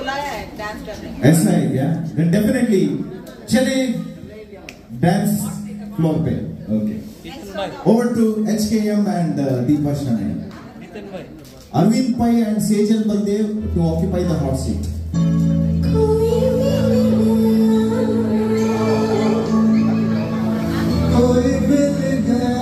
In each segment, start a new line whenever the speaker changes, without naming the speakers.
बुलाया है डांस करने
ऐसा है क्या? देन डेफिनेटली चले डांस फ्लोर पे। Okay over to H K M and Deepa Shenoy
Nitin भाई
Arvind Pai and Sejal Baldev to occupy the hot seat. कोई मिल गया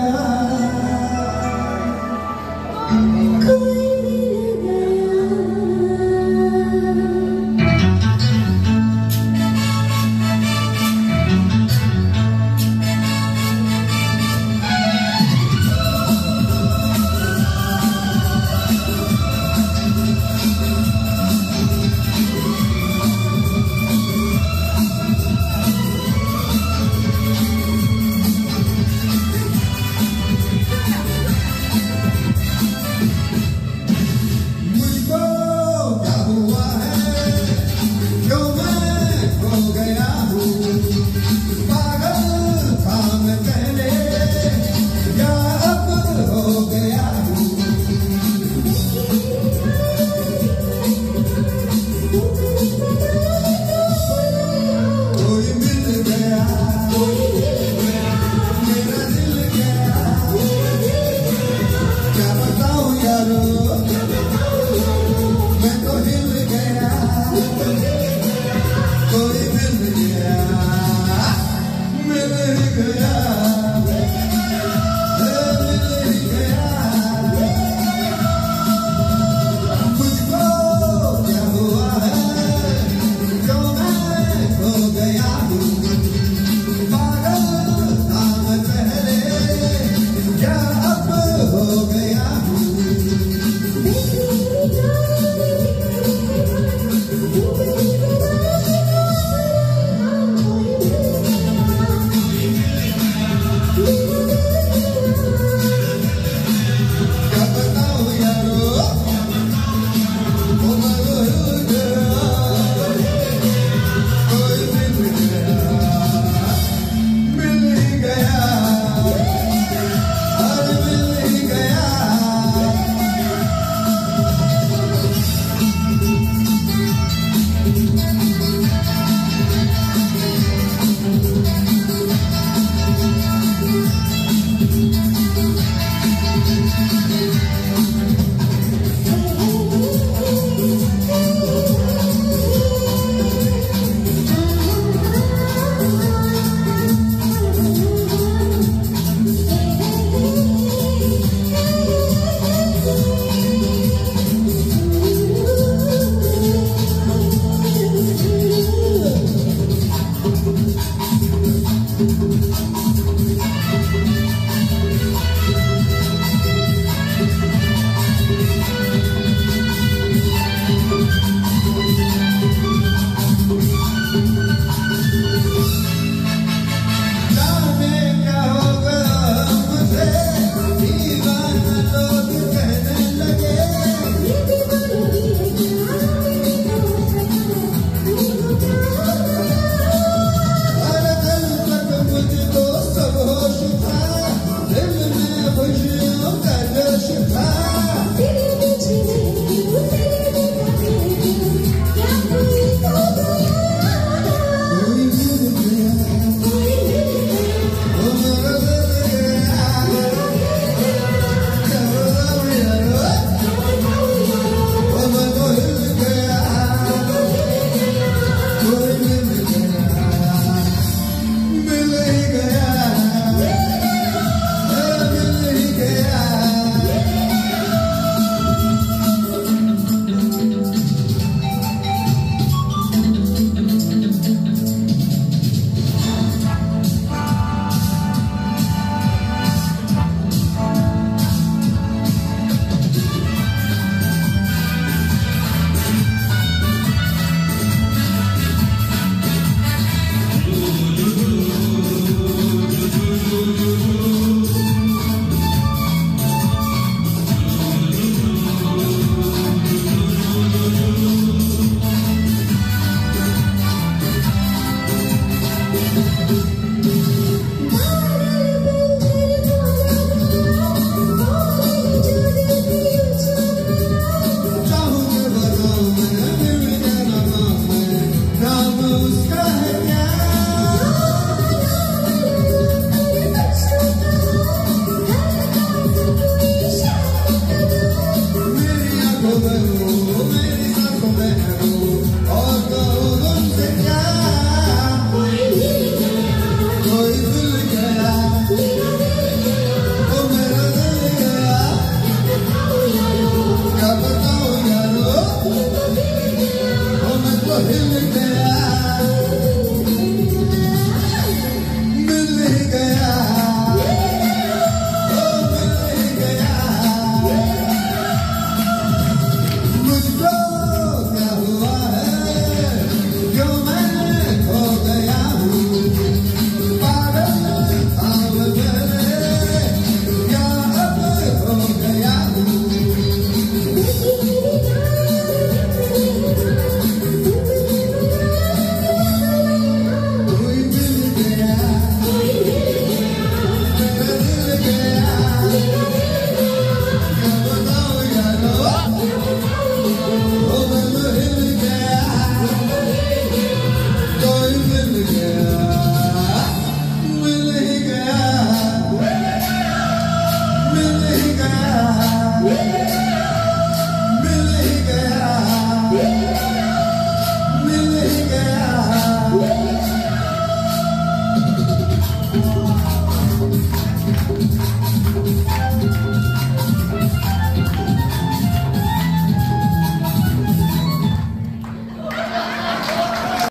Hallelujah.